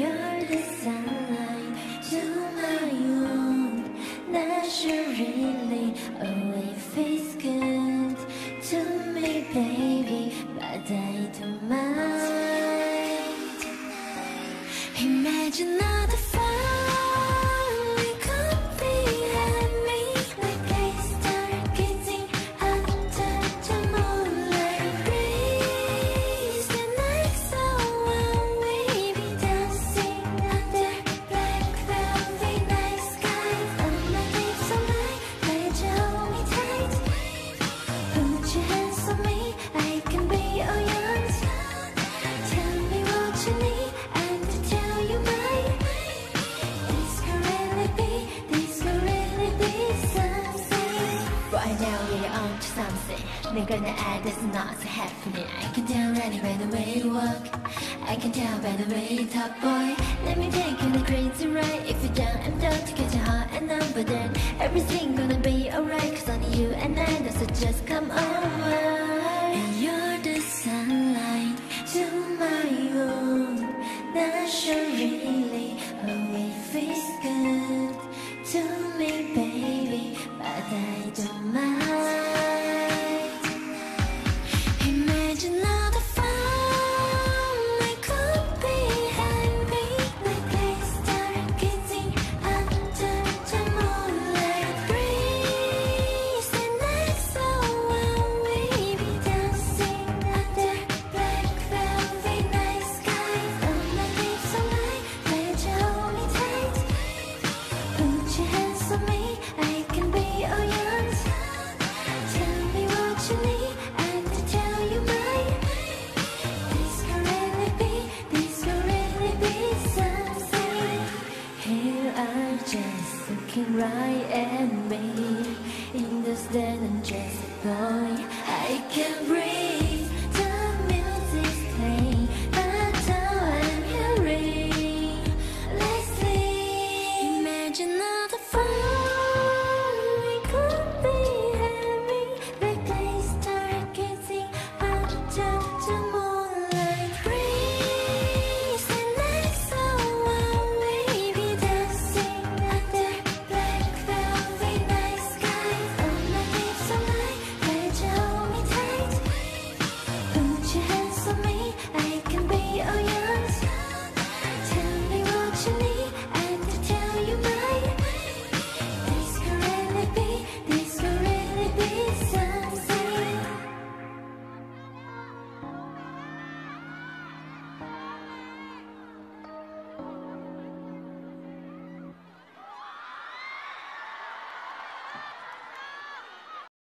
You're the sunlight to my wound Naturally, always feels good to me, baby But I don't mind. Imagine all the fun gonna add this not so happening. I can tell already by the way you walk. I can tell by the way you talk, boy. Let me take you on a crazy ride. If you're down, I'm down to get your heart and number. Then everything gonna be alright. Cause only you and I know, so just come over. And you're the sunlight to my own naturally. Oh, it feels good to me, baby, but I don't mind. Are just looking right at me. In this dead and just boy, I can breathe.